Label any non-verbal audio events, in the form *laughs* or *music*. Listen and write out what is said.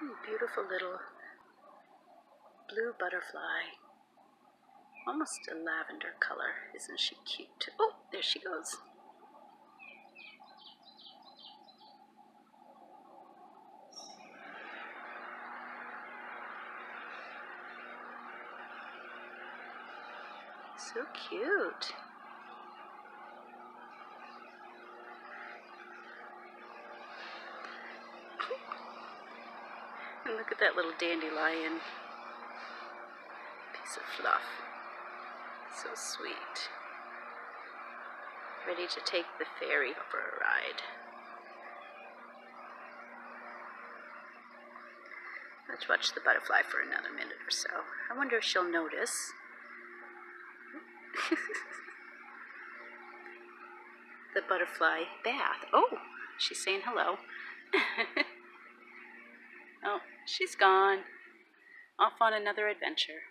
Beautiful little blue butterfly. Almost a lavender color. Isn't she cute? Oh, there she goes. So cute. And look at that little dandelion piece of fluff. So sweet. Ready to take the ferry for a ride. Let's watch the butterfly for another minute or so. I wonder if she'll notice. *laughs* the butterfly bath. Oh, she's saying hello. *laughs* oh, she's gone. Off on another adventure.